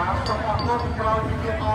បានចង់អត់ទៅក្រោយពីទៀតអ